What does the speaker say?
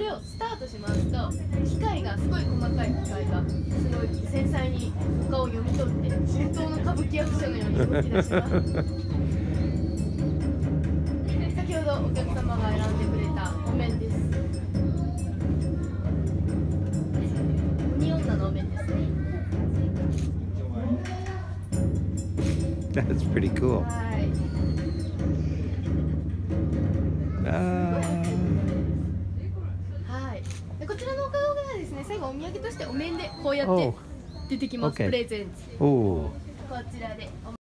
れをスタートしますと機械がすごい細かい機械がすごい繊細に他を読み取って本当の歌舞伎役者のように動き出します先ほどお客様が選んでくれたお面です鬼女のお面ですね That's pretty cool. はい。Uh, こちらのお顔がですね、最後お土産としてお面でこうやって oh, 出てきます。プレゼンツ。oh, こちらでお